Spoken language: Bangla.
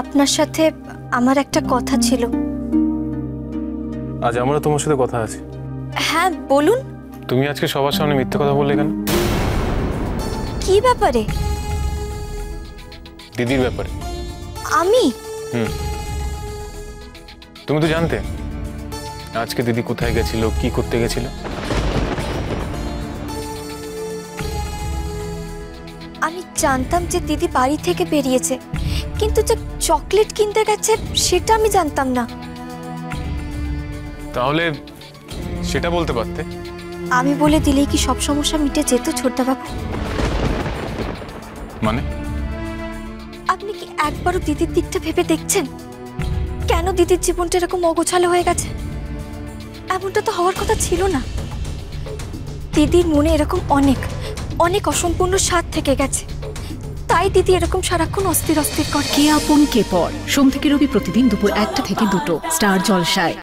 আপনার সাথে আমার একটা কথা ছিল। আজ আমারও তোমার সাথে কথা আছে। হ্যাঁ বলুন। তুমি আজকে সবার সামনে মিথ্যে কথা বললে কেন? কি ব্যাপারে? দিদির ব্যাপারে। আমি? হুম। তুমি তো জানতে আজকে দিদি কোথায় গেছিল কি করতে গেছিল? আমি জানতাম যে দিদি বাড়ি থেকে বেরিয়েছে। কিন্তু যে চকলেট কিনতে গেছে সেটা আমি জানতাম না। তাহলে সেটা বলতে পারতে। আমি বলে দিলেই কি সব সমস্যা মিটে যেত ছোটদাবাবু মানে? আপনি কি একবারও দিদির দিকটা ভেবে দেখছেন? কেন দিদির জীবনটা এরকম অগোছালো হয়ে গেছে? এমনটা তো হওয়ার কথা ছিল না। দিদির মনে এরকম অনেক অনেক অসম্পূর্ণ স্বাদ থেকে গেছে। তাই দিদি এরকম সারাক্ষণ অস্থির অস্থির কর। কে আপন কে পর? সোম থেকে রবি প্রতিদিন দুপুর একটা থেকে দুটো। স্টার জলসায়।